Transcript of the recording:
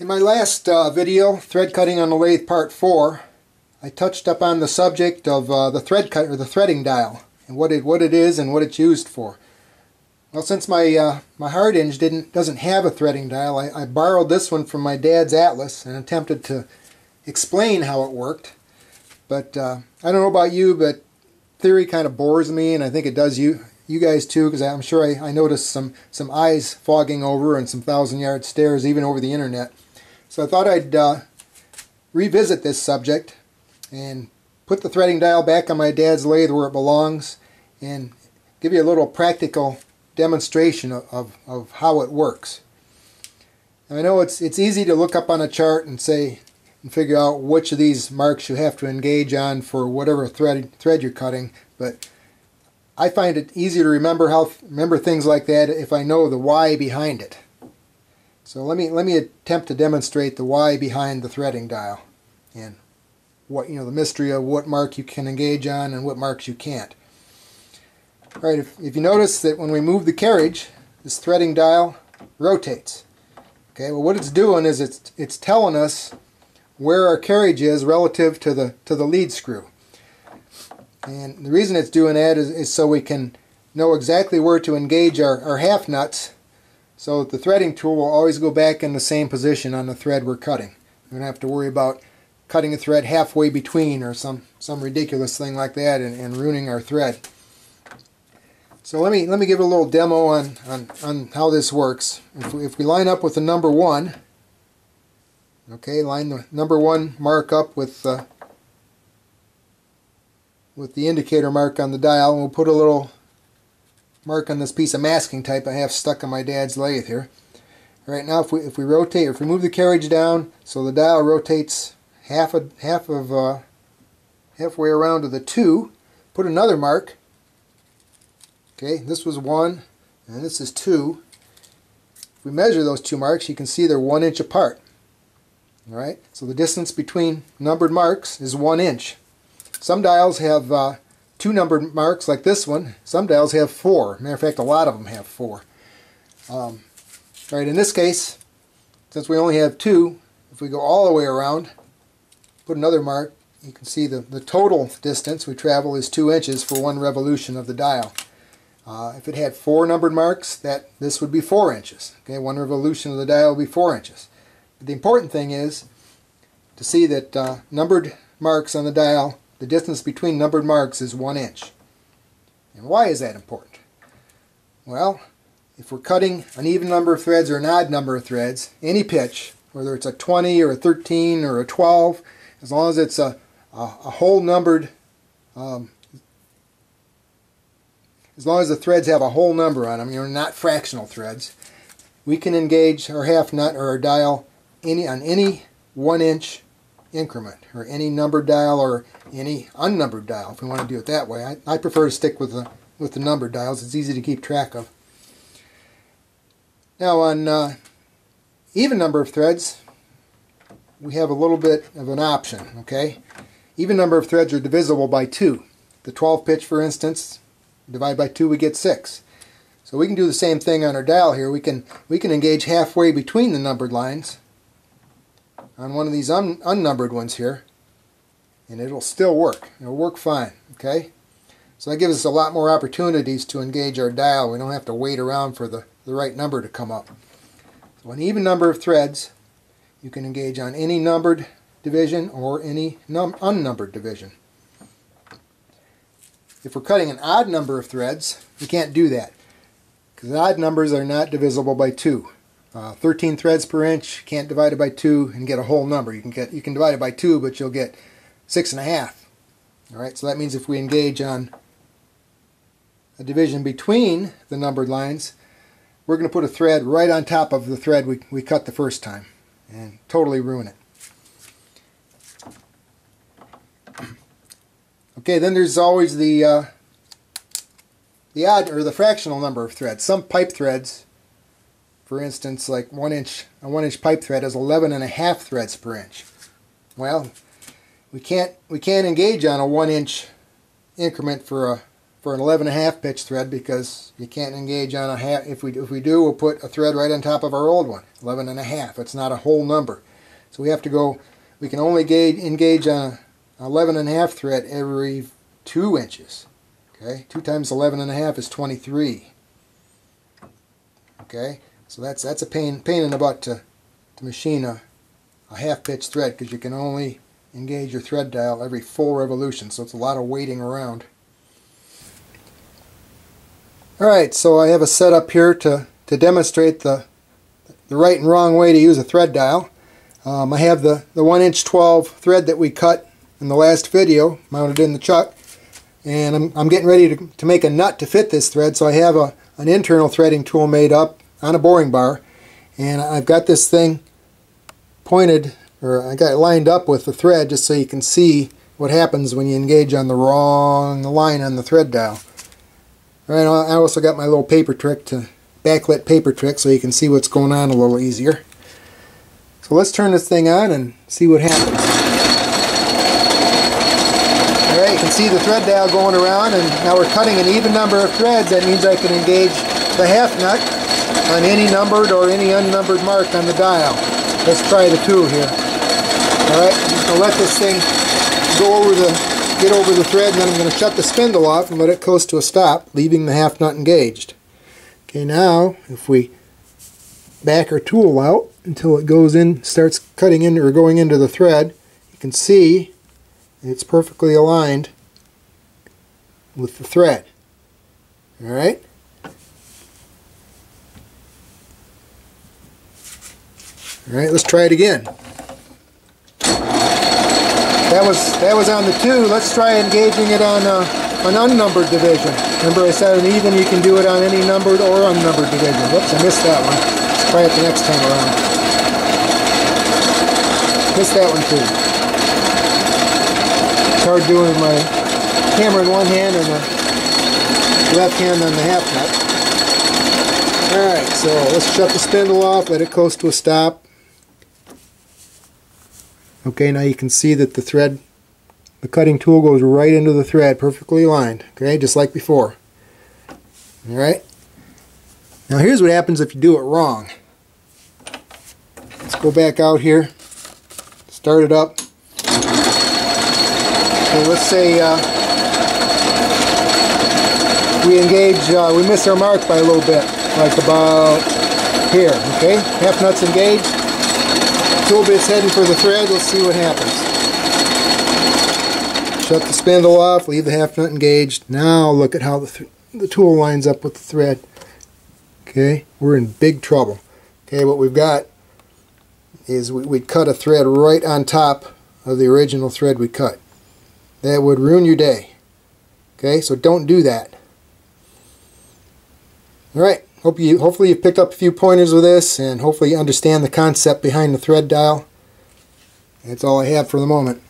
In my last uh, video, Thread Cutting on the Lathe Part 4, I touched up on the subject of uh, the thread cut or the threading dial and what it what it is and what it's used for. Well, since my uh, my Hardinge didn't doesn't have a threading dial, I, I borrowed this one from my dad's Atlas and attempted to explain how it worked. But uh, I don't know about you, but theory kind of bores me, and I think it does you you guys too, because I'm sure I, I noticed some some eyes fogging over and some thousand yard stares even over the internet. So I thought I'd uh, revisit this subject and put the threading dial back on my dad's lathe where it belongs and give you a little practical demonstration of, of, of how it works. I know it's it's easy to look up on a chart and say and figure out which of these marks you have to engage on for whatever thread thread you're cutting, but I find it easier to remember how remember things like that if I know the why behind it. So let me let me attempt to demonstrate the why behind the threading dial and what you know the mystery of what mark you can engage on and what marks you can't. All right, if, if you notice that when we move the carriage, this threading dial rotates. Okay, well what it's doing is it's it's telling us where our carriage is relative to the to the lead screw. And the reason it's doing that is, is so we can know exactly where to engage our, our half nuts so the threading tool will always go back in the same position on the thread we're cutting. We don't have to worry about cutting a thread halfway between or some, some ridiculous thing like that and, and ruining our thread. So let me let me give a little demo on, on, on how this works. If we, if we line up with the number one, okay, line the number one mark up with uh, with the indicator mark on the dial, and we'll put a little mark on this piece of masking tape I have stuck on my dad's lathe here. Right now if we if we rotate, if we move the carriage down so the dial rotates half a half of uh, halfway around to the two, put another mark. Okay, this was one, and this is two. If we measure those two marks, you can see they're one inch apart. All right, so the distance between numbered marks is one inch. Some dials have uh, two numbered marks like this one. Some dials have four. Matter of fact, a lot of them have four. Um, right, in this case, since we only have two, if we go all the way around, put another mark, you can see the, the total distance we travel is two inches for one revolution of the dial. Uh, if it had four numbered marks, that this would be four inches. Okay, one revolution of the dial would be four inches. But the important thing is to see that uh, numbered marks on the dial the distance between numbered marks is one inch. And why is that important? Well, if we're cutting an even number of threads or an odd number of threads, any pitch, whether it's a 20 or a 13 or a 12, as long as it's a, a, a whole numbered, um, as long as the threads have a whole number on them, you're not fractional threads, we can engage our half nut or our dial any on any one inch increment or any numbered dial or any unnumbered dial if we want to do it that way. I, I prefer to stick with the with the numbered dials. It's easy to keep track of. Now on uh, even number of threads we have a little bit of an option. Okay, Even number of threads are divisible by 2. The 12 pitch for instance divide by 2 we get 6. So we can do the same thing on our dial here. We can we can engage halfway between the numbered lines on one of these un unnumbered ones here and it'll still work. It'll work fine, okay? So that gives us a lot more opportunities to engage our dial. We don't have to wait around for the, the right number to come up. So an even number of threads, you can engage on any numbered division or any unnumbered division. If we're cutting an odd number of threads, we can't do that because odd numbers are not divisible by 2. Uh, 13 threads per inch, can't divide it by 2 and get a whole number. You can get you can divide it by 2, but you'll get six and a half. All right, so that means if we engage on a division between the numbered lines, we're going to put a thread right on top of the thread we, we cut the first time and totally ruin it. Okay, then there's always the uh, the odd or the fractional number of threads. Some pipe threads, for instance, like one inch a one inch pipe thread has 11 and a half threads per inch. Well, we can't we can't engage on a one inch increment for a for for an 11 and a half pitch thread because you can't engage on a half. If we if we do, we'll put a thread right on top of our old one. 11 and a half. It's not a whole number, so we have to go. We can only gauge, engage on a 11 and a half thread every two inches. Okay, two times 11 and a half is 23. Okay, so that's that's a pain pain in the butt to to machine a a half pitch thread because you can only engage your thread dial every full revolution, so it's a lot of waiting around. Alright, so I have a setup here to, to demonstrate the, the right and wrong way to use a thread dial. Um, I have the, the 1 inch 12 thread that we cut in the last video mounted in the chuck and I'm, I'm getting ready to, to make a nut to fit this thread so I have a, an internal threading tool made up on a boring bar and I've got this thing pointed or I got it lined up with the thread just so you can see what happens when you engage on the wrong line on the thread dial. Alright, I also got my little paper trick to backlit paper trick so you can see what's going on a little easier. So let's turn this thing on and see what happens. Alright, you can see the thread dial going around and now we're cutting an even number of threads. That means I can engage the half nut on any numbered or any unnumbered mark on the dial. Let's try the two here. Alright, I'm just going to let this thing go over the, get over the thread and then I'm going to shut the spindle off and let it coast to a stop, leaving the half nut engaged. Okay, now if we back our tool out until it goes in, starts cutting into or going into the thread, you can see it's perfectly aligned with the thread. Alright? Alright, let's try it again. That was that was on the two. Let's try engaging it on uh, an unnumbered division. Remember I said an even, you can do it on any numbered or unnumbered division. Whoops, I missed that one. Let's try it the next time around. Missed that one too. It's hard doing my camera in one hand and the left hand on the half nut. Alright, so let's shut the spindle off, let it coast to a stop. Okay, now you can see that the thread, the cutting tool goes right into the thread, perfectly aligned. Okay, just like before. Alright? Now here's what happens if you do it wrong. Let's go back out here, start it up. So let's say uh, we engage, uh, we miss our mark by a little bit, like about here, okay? Half nuts engaged tool bit's heading for the thread. Let's see what happens. Shut the spindle off, leave the half nut engaged. Now look at how the, the tool lines up with the thread. Okay, we're in big trouble. Okay, what we've got is we, we cut a thread right on top of the original thread we cut. That would ruin your day. Okay, so don't do that. Alright, Hope you, hopefully you've picked up a few pointers with this and hopefully you understand the concept behind the thread dial. That's all I have for the moment.